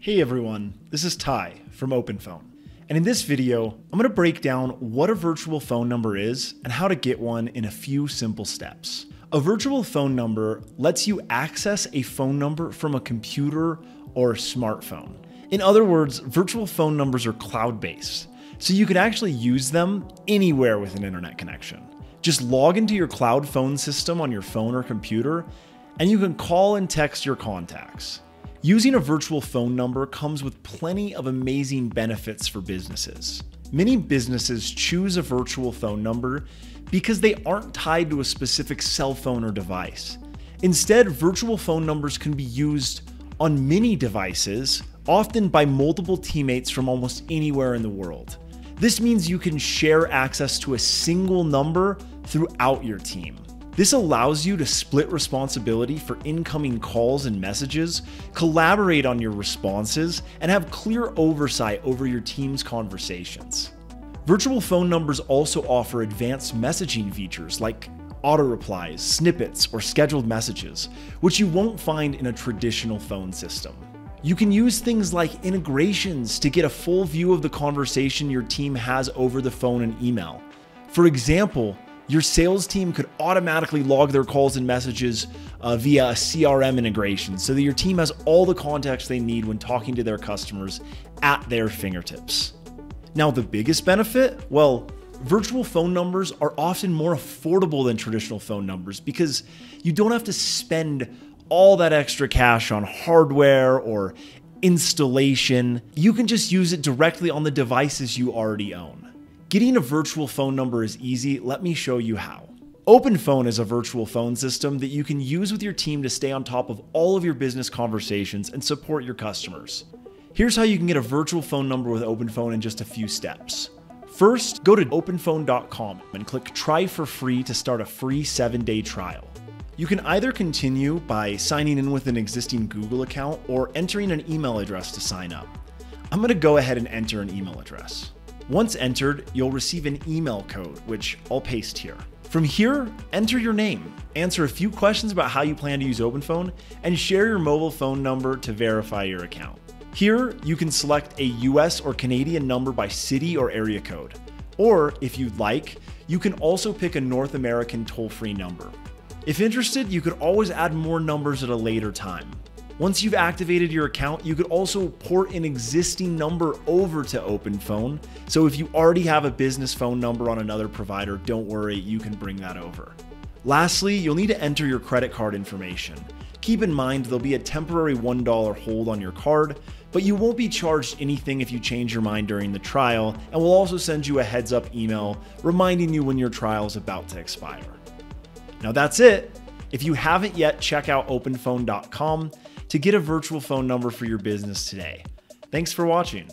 Hey everyone, this is Ty from OpenPhone. And in this video, I'm gonna break down what a virtual phone number is and how to get one in a few simple steps. A virtual phone number lets you access a phone number from a computer or a smartphone. In other words, virtual phone numbers are cloud-based, so you can actually use them anywhere with an internet connection. Just log into your cloud phone system on your phone or computer, and you can call and text your contacts. Using a virtual phone number comes with plenty of amazing benefits for businesses. Many businesses choose a virtual phone number because they aren't tied to a specific cell phone or device. Instead, virtual phone numbers can be used on many devices, often by multiple teammates from almost anywhere in the world. This means you can share access to a single number throughout your team. This allows you to split responsibility for incoming calls and messages, collaborate on your responses, and have clear oversight over your team's conversations. Virtual phone numbers also offer advanced messaging features like auto replies, snippets, or scheduled messages, which you won't find in a traditional phone system. You can use things like integrations to get a full view of the conversation your team has over the phone and email. For example, your sales team could automatically log their calls and messages uh, via a CRM integration so that your team has all the context they need when talking to their customers at their fingertips. Now, the biggest benefit? Well, virtual phone numbers are often more affordable than traditional phone numbers because you don't have to spend all that extra cash on hardware or installation. You can just use it directly on the devices you already own. Getting a virtual phone number is easy. Let me show you how. OpenPhone is a virtual phone system that you can use with your team to stay on top of all of your business conversations and support your customers. Here's how you can get a virtual phone number with OpenPhone in just a few steps. First, go to openphone.com and click try for free to start a free seven day trial. You can either continue by signing in with an existing Google account or entering an email address to sign up. I'm going to go ahead and enter an email address. Once entered, you'll receive an email code, which I'll paste here. From here, enter your name, answer a few questions about how you plan to use OpenPhone, and share your mobile phone number to verify your account. Here, you can select a US or Canadian number by city or area code. Or, if you'd like, you can also pick a North American toll free number. If interested, you could always add more numbers at a later time. Once you've activated your account, you could also port an existing number over to OpenPhone. So if you already have a business phone number on another provider, don't worry, you can bring that over. Lastly, you'll need to enter your credit card information. Keep in mind there'll be a temporary $1 hold on your card, but you won't be charged anything if you change your mind during the trial, and we'll also send you a heads up email reminding you when your trial is about to expire. Now that's it. If you haven't yet, check out openphone.com to get a virtual phone number for your business today. Thanks for watching.